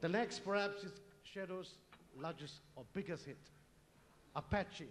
The next perhaps is Shadow's largest or biggest hit, Apache.